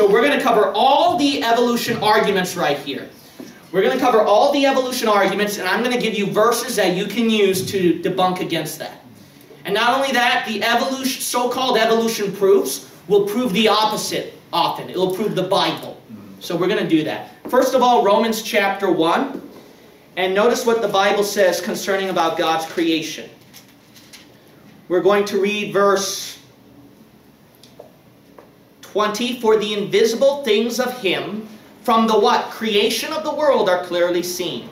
So we're going to cover all the evolution arguments right here. We're going to cover all the evolution arguments, and I'm going to give you verses that you can use to debunk against that. And not only that, the evolution, so-called evolution proofs will prove the opposite often. It will prove the Bible. So we're going to do that. First of all, Romans chapter 1. And notice what the Bible says concerning about God's creation. We're going to read verse 20. For the invisible things of him from the what? Creation of the world are clearly seen,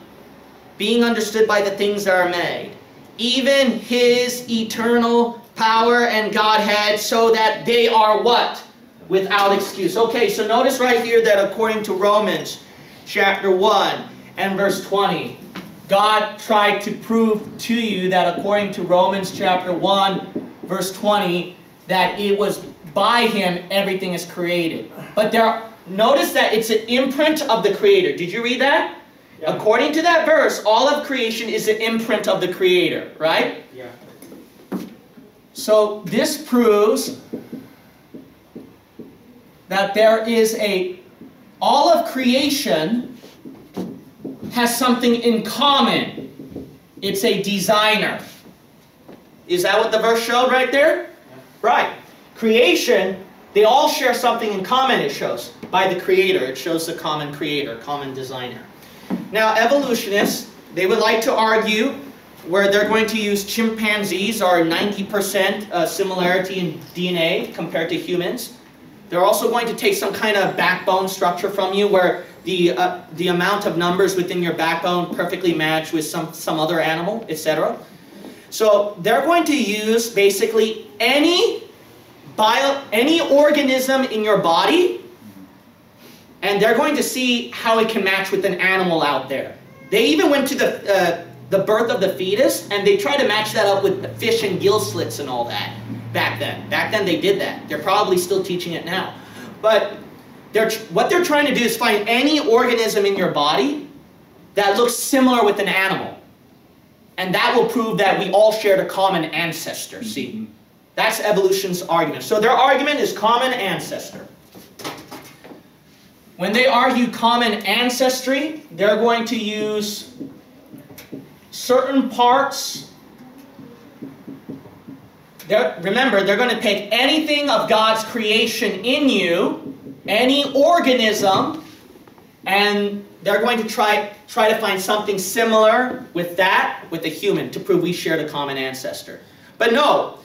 being understood by the things that are made. Even his eternal power and Godhead, so that they are what? Without excuse. Okay, so notice right here that according to Romans chapter 1 and verse 20, God tried to prove to you that according to Romans chapter 1 verse 20, that it was by him everything is created. But there Notice that it's an imprint of the Creator. Did you read that? Yeah. According to that verse, all of creation is an imprint of the Creator, right? Yeah. So this proves that there is a, all of creation has something in common. It's a designer. Is that what the verse showed right there? Yeah. Right. Creation, they all share something in common, it shows by the creator. It shows the common creator, common designer. Now, evolutionists, they would like to argue where they're going to use chimpanzees are 90% uh, similarity in DNA compared to humans. They're also going to take some kind of backbone structure from you where the, uh, the amount of numbers within your backbone perfectly match with some, some other animal, etc. So they're going to use basically any bio, any organism in your body and they're going to see how it can match with an animal out there. They even went to the, uh, the birth of the fetus, and they tried to match that up with fish and gill slits and all that back then. Back then they did that. They're probably still teaching it now. But they're, what they're trying to do is find any organism in your body that looks similar with an animal. And that will prove that we all shared a common ancestor, see? That's evolution's argument. So their argument is common ancestor. When they argue common ancestry, they're going to use certain parts. They're, remember, they're going to take anything of God's creation in you, any organism, and they're going to try, try to find something similar with that, with a human, to prove we shared a common ancestor. But no,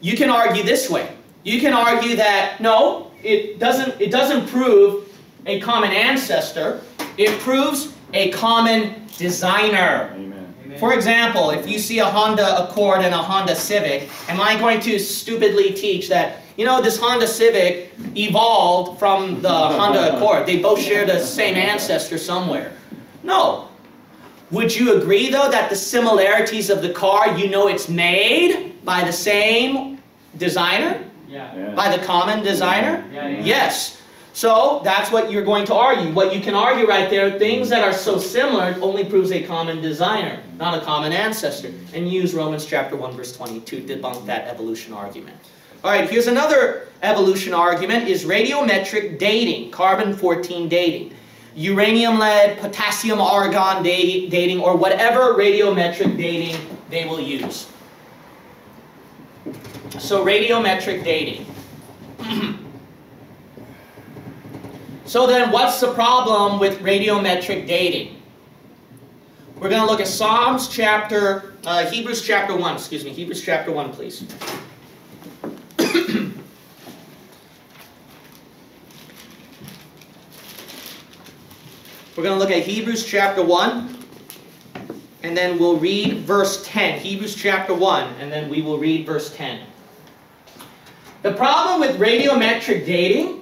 you can argue this way. You can argue that, no, it doesn't, it doesn't prove a common ancestor, it proves a common designer. Amen. For example, if you see a Honda Accord and a Honda Civic, am I going to stupidly teach that, you know, this Honda Civic evolved from the Honda Accord? They both share the same ancestor somewhere. No. Would you agree, though, that the similarities of the car, you know it's made by the same designer? Yeah. By the common designer? Yeah, yeah. Yes. So that's what you're going to argue. What you can argue right there, things that are so similar only proves a common designer, not a common ancestor. And use Romans chapter 1 verse 20 to debunk that evolution argument. All right, here's another evolution argument is radiometric dating, carbon-14 dating. Uranium-lead, potassium-argon dating, or whatever radiometric dating they will use. So radiometric dating. So then what's the problem with radiometric dating? We're going to look at Psalms chapter, uh, Hebrews chapter 1, excuse me, Hebrews chapter 1, please. Going to look at Hebrews chapter 1, and then we'll read verse 10. Hebrews chapter 1, and then we will read verse 10. The problem with radiometric dating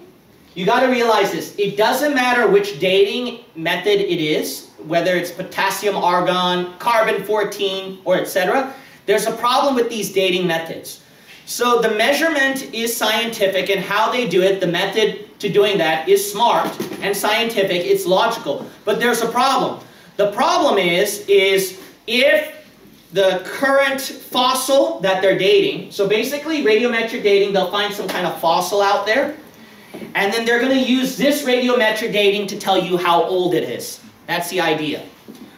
you got to realize this. It doesn't matter which dating method it is, whether it's potassium, argon, carbon-14, or etc. There's a problem with these dating methods. So the measurement is scientific and how they do it, the method to doing that is smart and scientific, it's logical. But there's a problem. The problem is, is if the current fossil that they're dating, so basically radiometric dating, they'll find some kind of fossil out there, And then they're going to use this radiometric dating to tell you how old it is. That's the idea.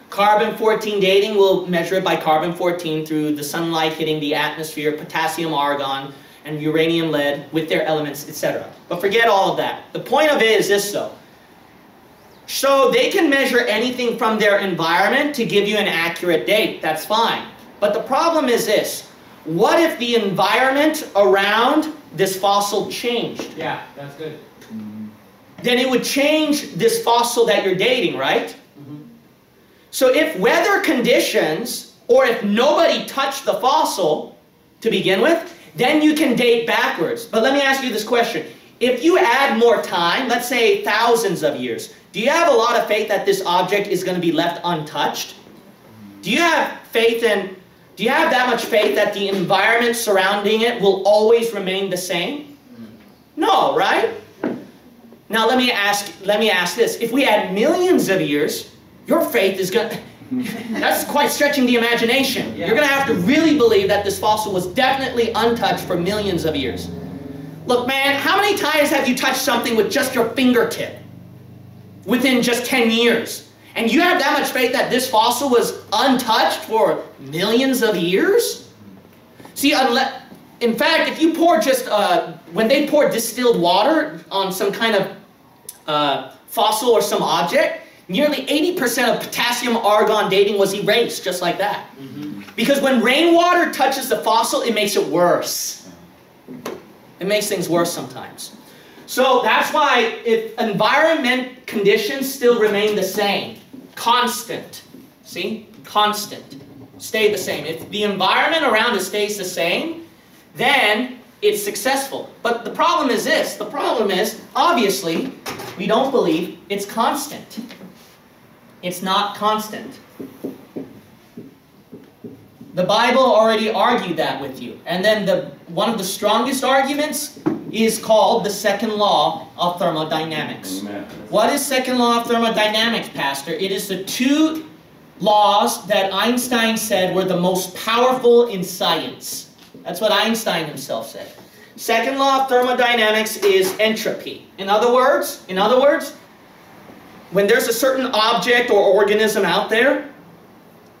Carbon 14 dating will measure it by carbon 14 through the sunlight hitting the atmosphere, potassium, argon, and uranium, lead with their elements, etc. But forget all of that. The point of it is this though. So they can measure anything from their environment to give you an accurate date. That's fine. But the problem is this. What if the environment around this fossil changed? Yeah, that's good. Then it would change this fossil that you're dating, right? Mm -hmm. So if weather conditions, or if nobody touched the fossil to begin with, then you can date backwards. But let me ask you this question. If you add more time, let's say thousands of years, do you have a lot of faith that this object is going to be left untouched? Do you have faith in, do you have that much faith that the environment surrounding it will always remain the same? No, right? Now let me ask, let me ask this. If we add millions of years, your faith is going to... That's quite stretching the imagination. Yeah. You're going to have to really believe that this fossil was definitely untouched for millions of years. Look, man, how many times have you touched something with just your fingertip within just 10 years? And you have that much faith that this fossil was untouched for millions of years? See, unless, in fact, if you pour just, uh, when they pour distilled water on some kind of uh, fossil or some object, nearly 80% of potassium argon dating was erased just like that. Mm-hmm. Because when rainwater touches the fossil, it makes it worse. It makes things worse sometimes. So that's why if environment conditions still remain the same, constant, see, constant, stay the same. If the environment around it stays the same, then it's successful. But the problem is this, the problem is, obviously, we don't believe it's constant. It's not constant. The Bible already argued that with you. And then the one of the strongest arguments is called the second law of thermodynamics. Amen. What is second law of thermodynamics, Pastor? It is the two laws that Einstein said were the most powerful in science. That's what Einstein himself said. Second law of thermodynamics is entropy. In other words, in other words, when there's a certain object or organism out there,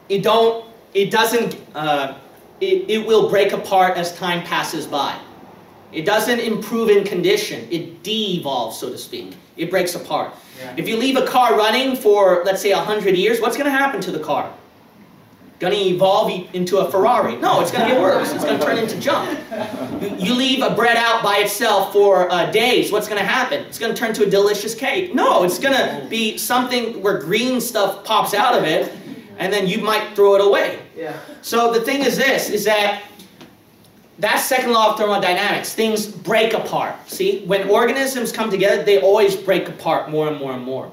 it don't, it doesn't, uh, it, it will break apart as time passes by. It doesn't improve in condition. It de-evolves, so to speak. It breaks apart. Yeah. If you leave a car running for, let's say, 100 years, what's going to happen to the car? Going to evolve into a Ferrari? No, it's going to get worse. It's going to turn into junk. You- You leave a bread out by itself for uh, days, what's going to happen? It's going to turn to a delicious cake. No, it's going to be something where green stuff pops out of it, and then you might throw it away. Yeah. So the thing is this, is that that's second law of thermodynamics. Things break apart. See, when organisms come together, they always break apart more and more and more.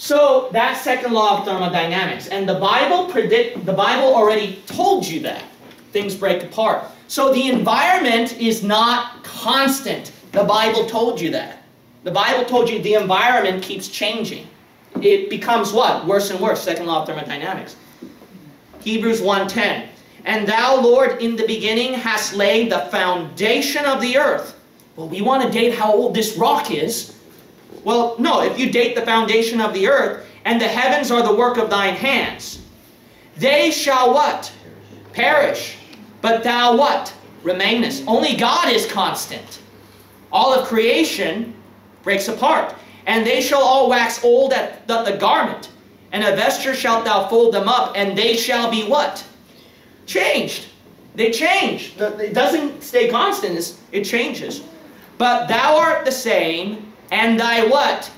So that's second law of thermodynamics. And the Bible predict the Bible already told you that. Things break apart. So the environment is not constant. The Bible told you that. The Bible told you the environment keeps changing. It becomes what? Worse and worse. Second law of thermodynamics. Hebrews 1:10. And thou, Lord, in the beginning hast laid the foundation of the earth. Well, we want to date how old this rock is. Well, no, if you date the foundation of the earth, and the heavens are the work of thine hands, they shall what? Perish. But thou what? Remainest. Only God is constant. All of creation breaks apart. And they shall all wax old at the, the garment. And a vesture shalt thou fold them up, and they shall be what? Changed. They change. It doesn't stay constant, it changes. But thou art the same, and thy what?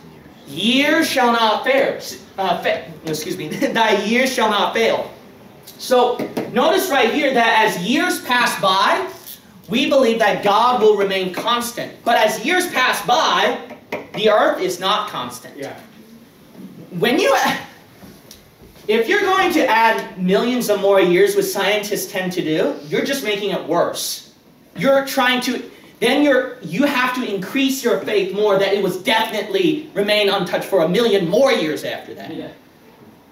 Years shall not fail. Uh, fa- excuse me. thy years shall not fail. So notice right here that as years pass by, we believe that God will remain constant. But as years pass by, the earth is not constant. Yeah. When you if you're going to add millions of more years, which scientists tend to do, you're just making it worse. You're trying to then you're you have to increase your faith more that it was definitely remain untouched for a million more years after that. Yeah.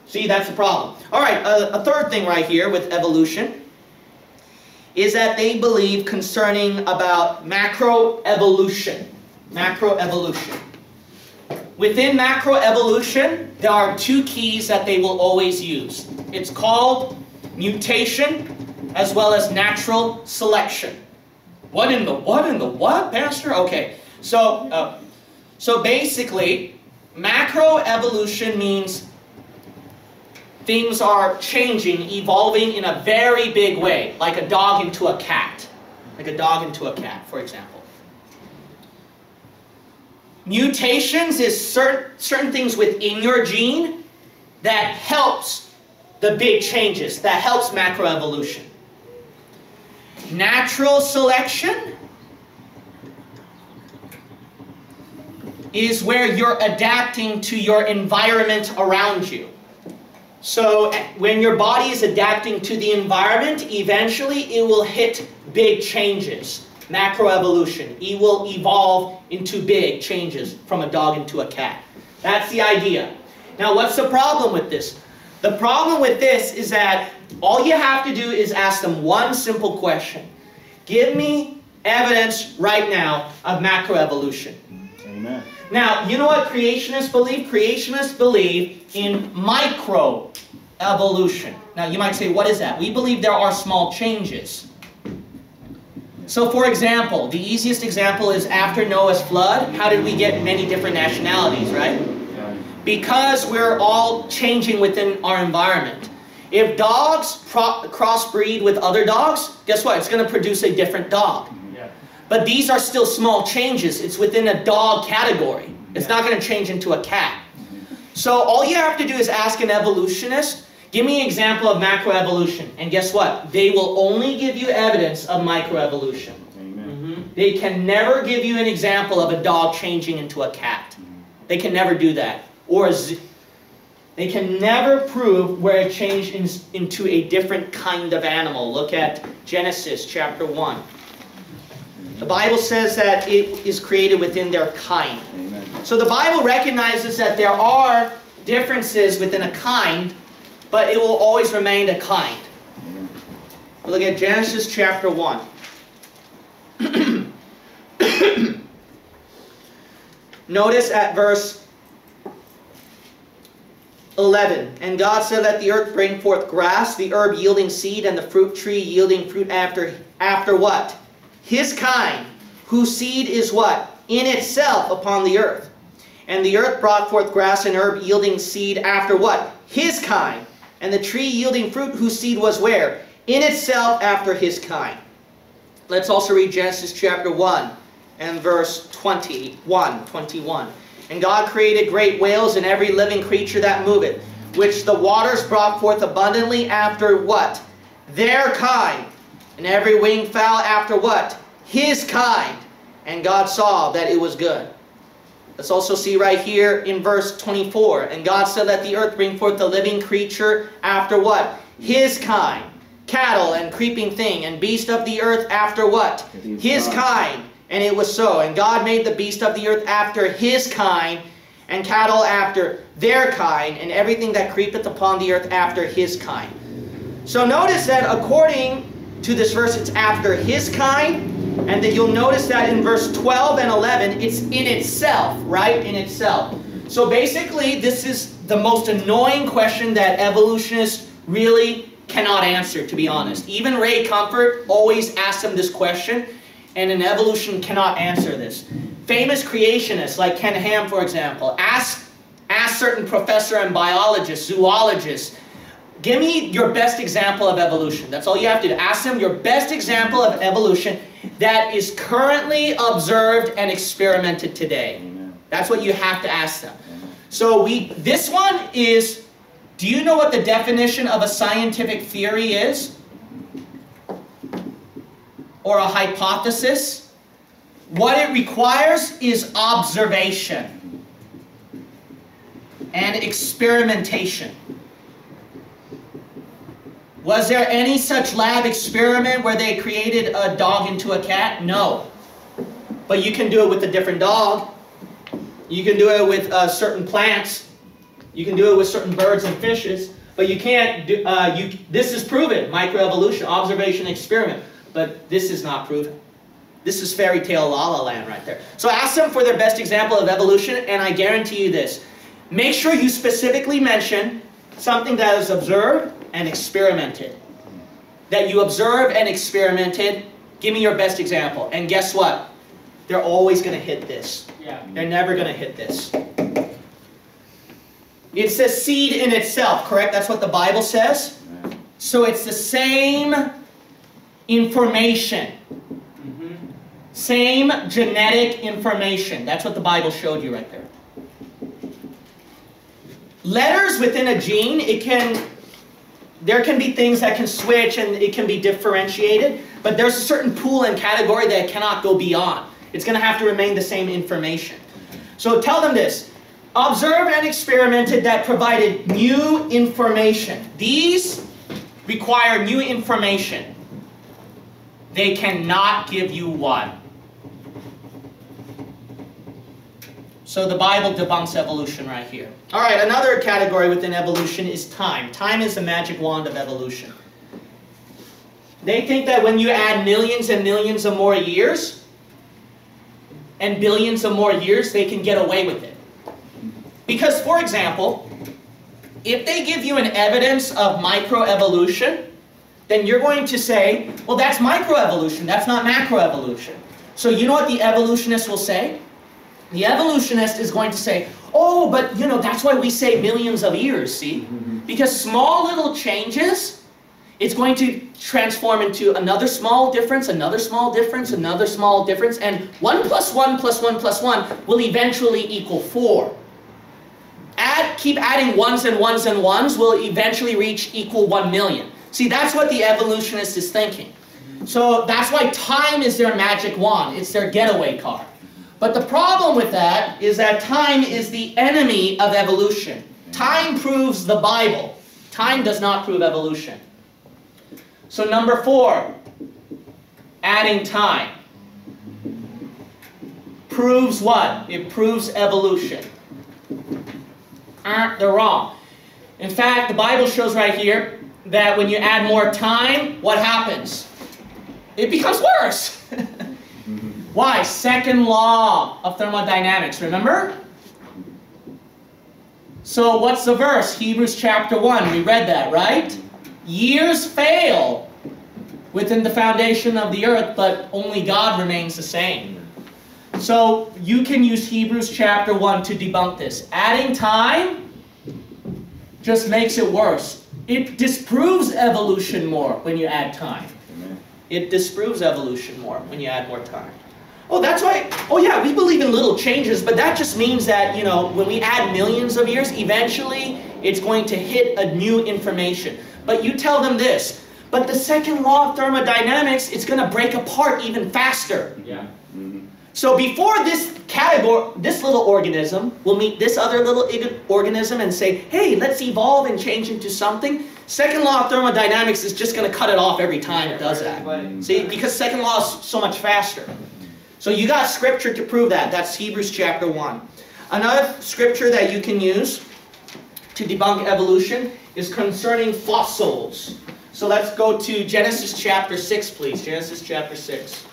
See, that's the problem. All right, a, a third thing right here with evolution is that they believe concerning about macroevolution. macroevolution. Within macroevolution, there are two keys that they will always use. It's called mutation as well as natural selection. What in the what in the what, Pastor? Okay, so uh, so basically, macroevolution means things are changing, evolving in a very big way, like a dog into a cat, like a dog into a cat, for example. Mutations is certain, certain things within your gene that helps the big changes, that helps macroevolution. Natural selection is where you're adapting to your environment around you. So when your body is adapting to the environment, eventually it will hit big changes. Macroevolution. It will evolve into big changes from a dog into a cat. That's the idea. Now what's the problem with this? The problem with this is that all you have to do is ask them one simple question. Give me evidence right now of macroevolution. Amen. Now, you know what creationists believe? Creationists believe in microevolution. Now, you might say, what is that? We believe there are small changes. So, for example, the easiest example is after Noah's flood, how did we get many different nationalities, right? Because we're all changing within our environment. If dogs crossbreed with other dogs, guess what? It's going to produce a different dog. Yeah. But these are still small changes. It's within a dog category. It's not going to change into a cat. So all you have to do is ask an evolutionist, give me an example of macroevolution. And guess what? They will only give you evidence of microevolution. Mm-hmm. They can never give you an example of a dog changing into a cat. They can never do that. Or they can never prove where it changed in, into a different kind of animal. Look at Genesis chapter 1. The Bible says that it is created within their kind. Amen. So the Bible recognizes that there are differences within a kind, but it will always remain a kind. Look at Genesis chapter 1. Notice at verse 11. And God said, Let the earth bring forth grass, the herb yielding seed, and the fruit tree yielding fruit after, after what? his kind, whose seed is what? In itself upon the earth. And the earth brought forth grass and herb yielding seed after what? His kind. And the tree yielding fruit whose seed was where? In itself after his kind. Let's also read Genesis chapter 1 and verse 21. 21. And God created great whales and every living creature that moveth, which the waters brought forth abundantly after what? Their kind and every winged fowl after what? His kind. And God saw that it was good. Let's also see right here in verse 24. And God said, Let the earth bring forth the living creature after what? His kind. Cattle and creeping thing and beast of the earth after what? His kind. And it was so. And God made the beast of the earth after his kind, and cattle after their kind, and everything that creepeth upon the earth after his kind. So notice that according to this verse, it's after his kind. And then you'll notice that in verse 12 and 11, it's in itself, right? In itself. So basically, this is the most annoying question that evolutionists really cannot answer, to be honest. Even Ray Comfort always asks them this question, and an evolution cannot answer this. Famous creationists like Ken Ham, for example, ask, ask certain professor and biologists, zoologists, Give me your best example of evolution. That's all you have to do. Ask them your best example of evolution that is currently observed and experimented today. That's what you have to ask them. So we this one is do you know what the definition of a scientific theory is? Or a hypothesis? What it requires is observation and experimentation. Was there any such lab experiment where they created a dog into a cat? No. But you can do it with a different dog. You can do it with uh, certain plants. You can do it with certain birds and fishes. But you can't do, uh, you, this is proven, microevolution, observation experiment. But this is not proven. This is fairy tale la la land right there. So ask them for their best example of evolution, and I guarantee you this. Make sure you specifically mention something that is observed and experimented. That you observe and experimented. Give me your best example. And guess what? They're always going to hit this. Yeah. They're never going to hit this. It says seed in itself, correct? That's what the Bible says. So it's the same information. Mm-hmm. Same genetic information. That's what the Bible showed you right there. Letters within a gene, it can there can be things that can switch and it can be differentiated, but there's a certain pool and category that cannot go beyond. It's going to have to remain the same information. So tell them this. Observed and experimented that provided new information. These require new information. They cannot give you one. So the Bible debunks evolution right here. All right, another category within evolution is time. Time is the magic wand of evolution. They think that when you add millions and millions of more years and billions of more years, they can get away with it. Because, for example, if they give you an evidence of microevolution, then you're going to say, well, that's microevolution, that's not macroevolution. So you know what the evolutionist will say? The evolutionist is going to say, oh, but you know, that's why we say millions of years, see? Mm-hmm. Because small little changes, it's going to transform into another small difference, another small difference, another small difference, and 1 plus 1 plus 1 plus 1 will eventually equal 4. Add, keep adding ones and ones and ones will eventually reach equal 1 million. See, that's what the evolutionist is thinking. So that's why time is their magic wand. It's their getaway car. But the problem with that is that time is the enemy of evolution. Time proves the Bible. Time does not prove evolution. So number four, adding time. Proves what? It proves evolution. Uh, they're wrong. In fact, the Bible shows right here that when you add more time, what happens? It becomes worse. Why? Second law of thermodynamics, remember? So what's the verse? Hebrews chapter 1. We read that, right? Years fail within the foundation of the earth, but only God remains the same. So you can use Hebrews chapter 1 to debunk this. Adding time just makes it worse. It disproves evolution more when you add time. It disproves evolution more when you add more time. Oh, that's why, oh yeah, we believe in little changes, but that just means that, you know, when we add millions of years, eventually it's going to hit a new information. But you tell them this, but the second law of thermodynamics, it's going to break apart even faster. Yeah. So before this category, this little organism will meet this other little organism and say, hey, let's evolve and change into something, second law of thermodynamics is just going to cut it off every time it does that. See, because second law is so much faster. So you got scripture to prove that. That's Hebrews chapter 1. Another scripture that you can use to debunk evolution is concerning fossils. So let's go to Genesis chapter 6, please. Genesis chapter 6.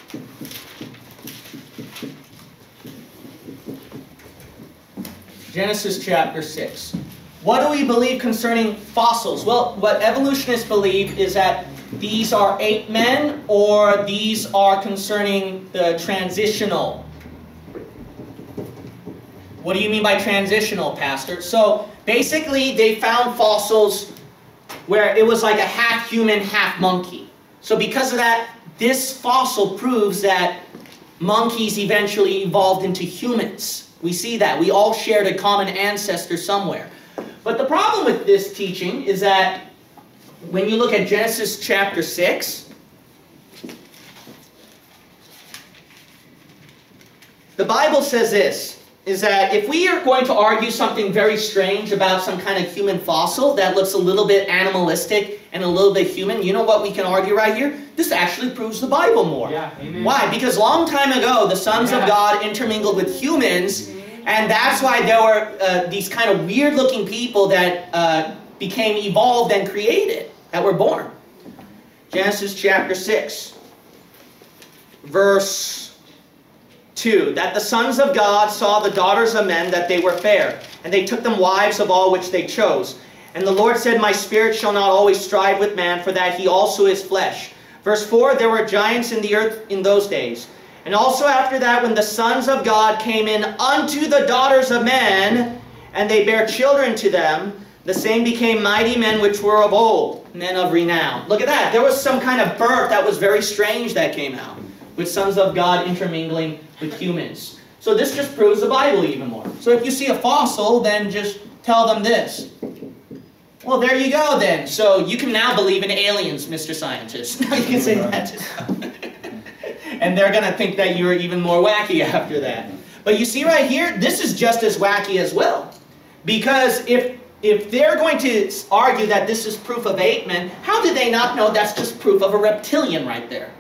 Genesis chapter 6. What do we believe concerning fossils? Well, what evolutionists believe is that these are ape men or these are concerning the transitional. What do you mean by transitional, Pastor? So basically, they found fossils where it was like a half human, half monkey. So because of that, this fossil proves that monkeys eventually evolved into humans. We see that. We all shared a common ancestor somewhere. But the problem with this teaching is that when you look at Genesis chapter 6, the Bible says this, is that if we are going to argue something very strange about some kind of human fossil that looks a little bit animalistic and a little bit human, you know what we can argue right here? This actually proves the Bible more. Yeah. Why? Because long time ago, the sons Yeah. of God intermingled with humans, and that's why there were uh, these kind of weird-looking people that uh, became evolved and created, that were born. Genesis chapter 6, verse 2 that the sons of God saw the daughters of men that they were fair, and they took them wives of all which they chose. And the Lord said, My spirit shall not always strive with man, for that he also is flesh. Verse 4 There were giants in the earth in those days. And also after that, when the sons of God came in unto the daughters of men, and they bare children to them, the same became mighty men which were of old, men of renown. Look at that. There was some kind of birth that was very strange that came out, with sons of God intermingling with humans. So this just proves the Bible even more. So if you see a fossil, then just tell them this. Well, there you go then. So you can now believe in aliens, Mr. Scientist. Now you can say that and they're going to think that you're even more wacky after that. But you see right here, this is just as wacky as well. Because if if they're going to argue that this is proof of ape men, how do they not know that's just proof of a reptilian right there?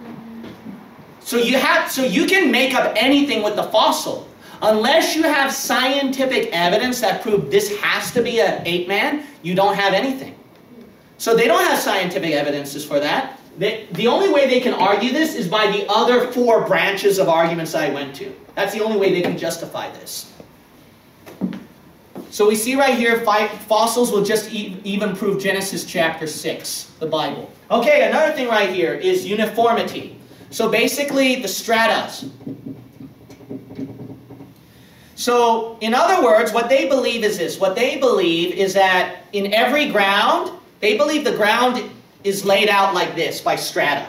So you have so you can make up anything with the fossil. Unless you have scientific evidence that prove this has to be an ape man, you don't have anything. So they don't have scientific evidences for that. They, the only way they can argue this is by the other four branches of arguments I went to. That's the only way they can justify this. So we see right here, fossils will just e even prove Genesis chapter 6, the Bible. Okay, another thing right here is uniformity. So basically, the stratas. So, in other words, what they believe is this. What they believe is that in every ground, they believe the ground is laid out like this by strata.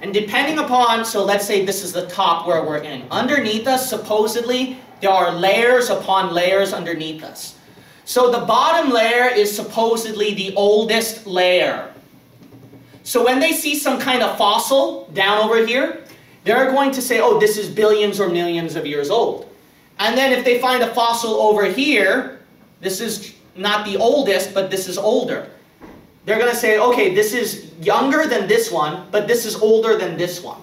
And depending upon, so let's say this is the top where we're in. Underneath us, supposedly, there are layers upon layers underneath us. So the bottom layer is supposedly the oldest layer. So when they see some kind of fossil down over here, they're going to say, oh, this is billions or millions of years old. And then if they find a fossil over here, this is not the oldest, but this is older. They're going to say, okay, this is younger than this one, but this is older than this one.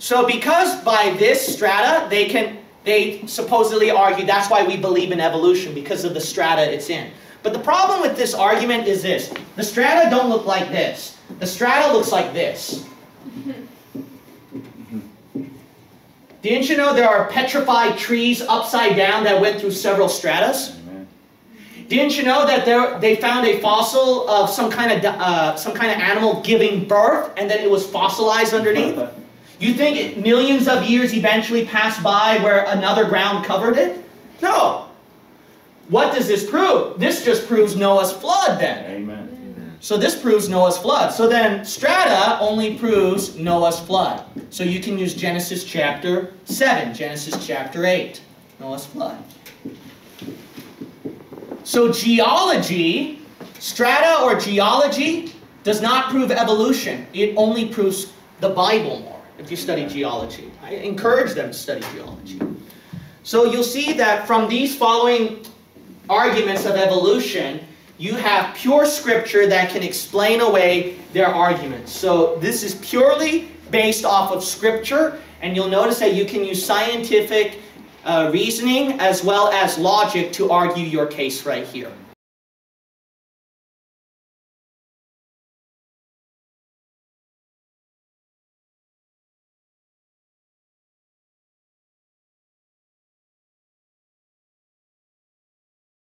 So because by this strata, they can they supposedly argue that's why we believe in evolution, because of the strata it's in. But the problem with this argument is this. The strata don't look like this. The strata looks like this. Didn't you know there are petrified trees upside down that went through several stratas? Didn't you know that there, they found a fossil of some kind of uh, some kind of animal giving birth, and then it was fossilized underneath? You think millions of years eventually passed by where another ground covered it? No. What does this prove? This just proves Noah's flood then. Amen. So this proves Noah's flood. So then strata only proves Noah's flood. So you can use Genesis chapter 7, Genesis chapter 8, Noah's flood. So geology, strata or geology, does not prove evolution. It only proves the Bible more if you study geology. I encourage them to study geology. So you'll see that from these following arguments of evolution, you have pure scripture that can explain away their arguments. So this is purely based off of scripture, and you'll notice that you can use scientific uh, reasoning as well as logic to argue your case right here.